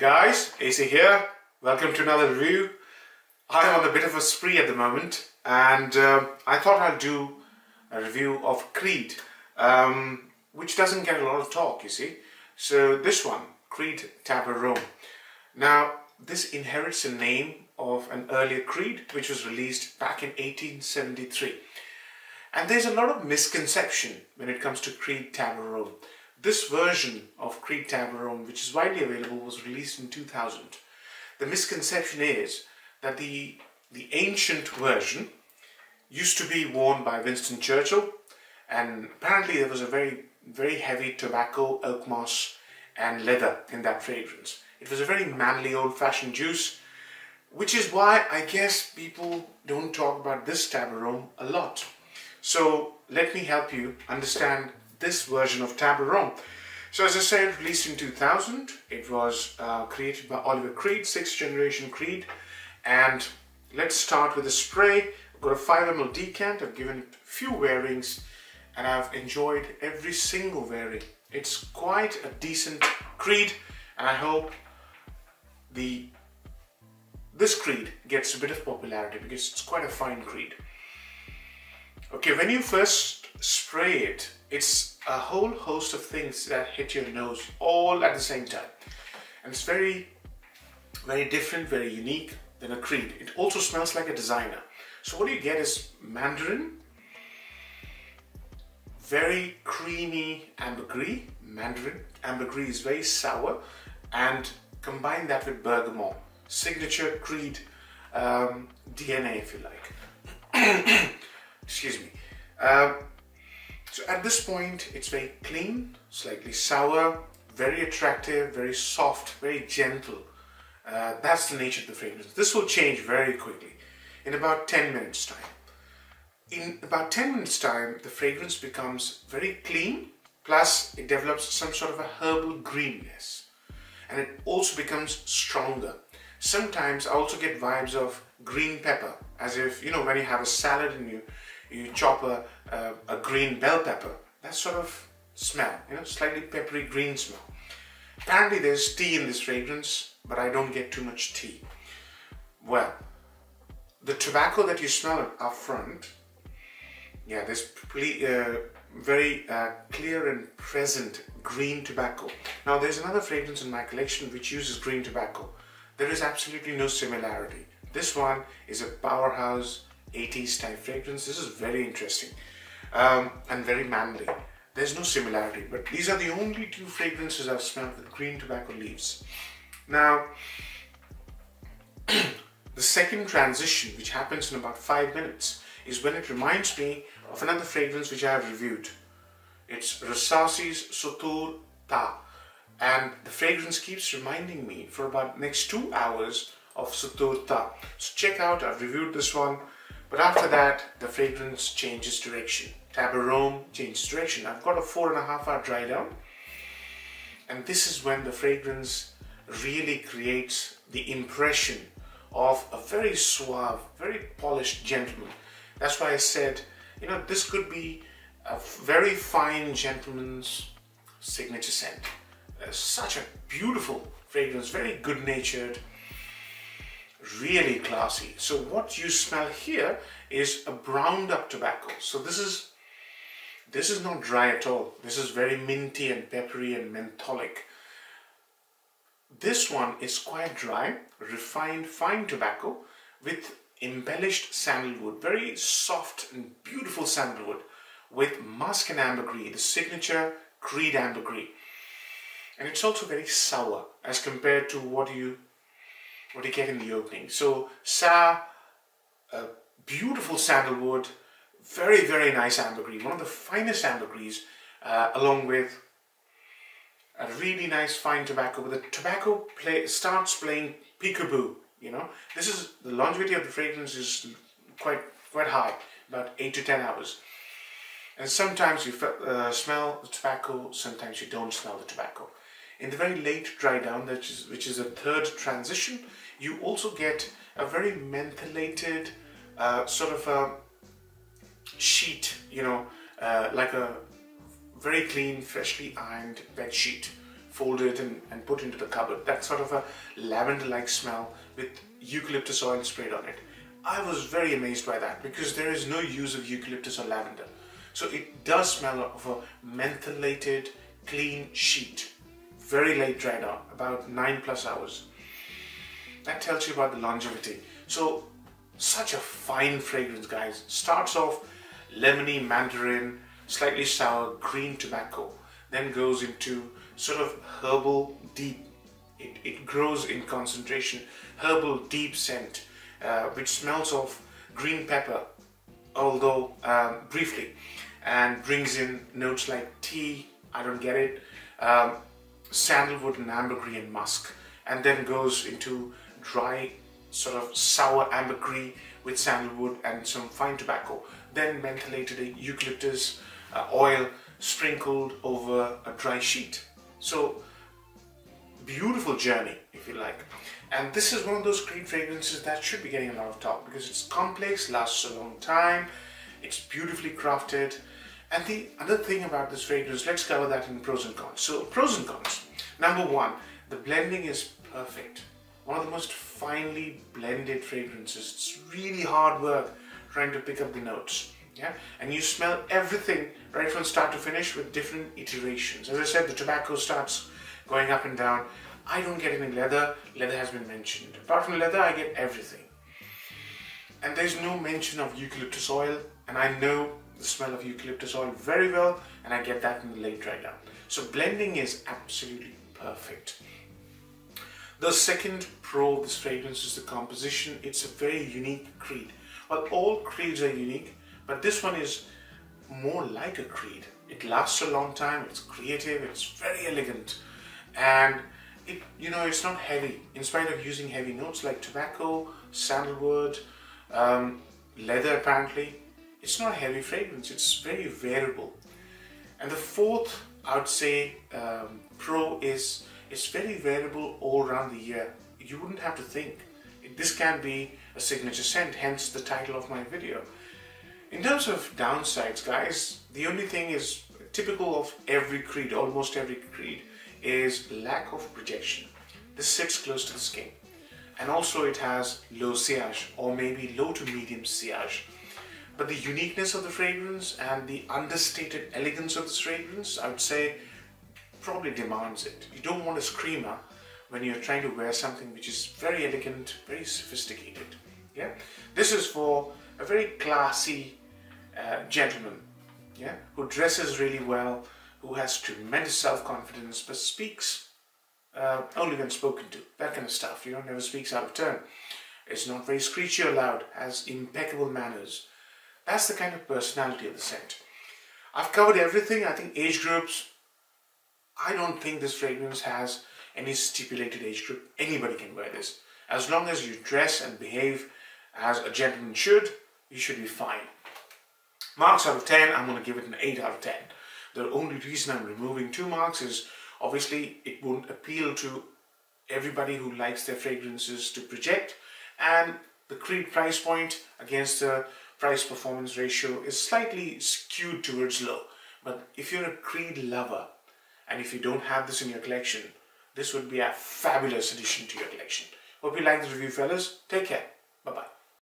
Guys, AC here. Welcome to another review. I'm on a bit of a spree at the moment and uh, I thought I'd do a review of Creed, um, which doesn't get a lot of talk, you see. So this one, Creed Tabarome. Now, this inherits the name of an earlier Creed, which was released back in 1873. And there's a lot of misconception when it comes to Creed Tabarome. This version of Creed Tabarome, which is widely available, was released in 2000. The misconception is that the, the ancient version used to be worn by Winston Churchill, and apparently there was a very, very heavy tobacco, oak moss, and leather in that fragrance. It was a very manly, old-fashioned juice, which is why I guess people don't talk about this Tabarome a lot. So let me help you understand this version of Tabarome. So as I said, released in 2000, it was uh, created by Oliver Creed, 6th generation Creed. And let's start with the spray. I've got a 5 ml decant, I've given it a few wearings and I've enjoyed every single wearing. It's quite a decent Creed and I hope the this Creed gets a bit of popularity because it's quite a fine Creed. Okay, when you first spray it, it's a whole host of things that hit your nose all at the same time. And it's very, very different, very unique than a Creed. It also smells like a designer. So what you get is Mandarin, very creamy ambergris. Mandarin ambergris is very sour and combine that with bergamot, signature Creed um, DNA if you like. excuse me. Uh, so at this point, it's very clean, slightly sour, very attractive, very soft, very gentle. Uh, that's the nature of the fragrance. This will change very quickly in about 10 minutes time. In about 10 minutes time, the fragrance becomes very clean, plus it develops some sort of a herbal greenness. And it also becomes stronger. Sometimes I also get vibes of green pepper, as if, you know, when you have a salad and you you chop a, a, a green bell pepper, that sort of smell, you know, slightly peppery green smell. Apparently there's tea in this fragrance, but I don't get too much tea. Well, the tobacco that you smell up front, yeah, there's uh, very uh, clear and present green tobacco. Now there's another fragrance in my collection which uses green tobacco. There is absolutely no similarity. This one is a powerhouse 80s type fragrance. This is very interesting um, and very manly. There's no similarity, but these are the only two fragrances I've smelled with green tobacco leaves. Now, the second transition, which happens in about five minutes, is when it reminds me of another fragrance which I have reviewed. It's Rasasi's Sutur Ta. And the fragrance keeps reminding me for about next two hours of Sutur Ta. So check out, I've reviewed this one. But after that, the fragrance changes direction. Tabarome changes direction. I've got a four and a half hour dry down. And this is when the fragrance really creates the impression of a very suave, very polished gentleman. That's why I said, you know, this could be a very fine gentleman's signature scent. Uh, such a beautiful fragrance, very good natured, really classy. So what you smell here is a browned up tobacco. So this is this is not dry at all. This is very minty and peppery and mentholic. This one is quite dry, refined fine tobacco with embellished sandalwood, very soft and beautiful sandalwood with musk and ambergris, the signature Creed ambergris. And it's also very sour as compared to what you what you get in the opening. So Sa, uh, beautiful sandalwood, very, very nice ambergris, one of the finest ambergris, uh, along with a really nice fine tobacco, but the tobacco play, starts playing peekaboo, you know. This is, the longevity of the fragrance is quite, quite high, about 8 to 10 hours. And sometimes you uh, smell the tobacco, sometimes you don't smell the tobacco. In the very late dry down, which is, which is a third transition, you also get a very mentholated uh, sort of a sheet, you know, uh, like a very clean, freshly ironed bed sheet folded and, and put into the cupboard. That sort of a lavender-like smell with eucalyptus oil sprayed on it. I was very amazed by that because there is no use of eucalyptus or lavender. So it does smell of a mentholated, clean sheet. Very late out, about nine plus hours. That tells you about the longevity. So such a fine fragrance, guys. Starts off lemony mandarin, slightly sour green tobacco, then goes into sort of herbal deep. It, it grows in concentration, herbal deep scent, uh, which smells of green pepper, although um, briefly, and brings in notes like tea, I don't get it, um, sandalwood and ambergris and musk, and then goes into dry, sort of sour ambergris with sandalwood and some fine tobacco, then mentholated eucalyptus uh, oil sprinkled over a dry sheet. So beautiful journey, if you like. And this is one of those Creed fragrances that should be getting a lot of talk because it's complex, lasts a long time, it's beautifully crafted. And the other thing about this fragrance, let's cover that in pros and cons. So pros and cons. Number one, the blending is perfect. One of the most finely blended fragrances. It's really hard work trying to pick up the notes. Yeah, and you smell everything right from start to finish with different iterations. As I said, the tobacco starts going up and down. I don't get any leather. Leather has been mentioned. Apart from leather, I get everything. And there's no mention of eucalyptus oil, and I know the smell of eucalyptus oil very well, and I get that in the late dry down. So blending is absolutely perfect. The second pro of this fragrance is the composition. It's a very unique creed. Well, all creeds are unique, but this one is more like a creed. It lasts a long time, it's creative, it's very elegant, and it, you know, it's not heavy. In spite of using heavy notes like tobacco, sandalwood, um, leather apparently, it's not a heavy fragrance, it's very wearable. And the fourth, I would say, um, pro is it's very wearable all around the year. You wouldn't have to think. This can be a signature scent, hence the title of my video. In terms of downsides, guys, the only thing is typical of every creed, almost every creed, is lack of projection. This sits close to the skin. And also it has low sillage or maybe low to medium sillage. But the uniqueness of the fragrance and the understated elegance of this fragrance, I would say, probably demands it. You don't want a screamer when you're trying to wear something which is very elegant, very sophisticated. Yeah, This is for a very classy uh, gentleman yeah, who dresses really well, who has tremendous self-confidence, but speaks uh, only when spoken to. That kind of stuff, you know, never speaks out of turn. It's not very screechy or loud, has impeccable manners. That's the kind of personality of the scent. I've covered everything. I think age groups, I don't think this fragrance has any stipulated age group. Anybody can wear this. As long as you dress and behave as a gentleman should, you should be fine. Marks out of 10, I'm going to give it an 8 out of 10. The only reason I'm removing two marks is obviously it won't appeal to everybody who likes their fragrances to project and the Creed price point against the price performance ratio is slightly skewed towards low. But if you're a Creed lover and if you don't have this in your collection, this would be a fabulous addition to your collection. Hope you like the review fellas. Take care.